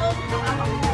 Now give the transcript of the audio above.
Falou,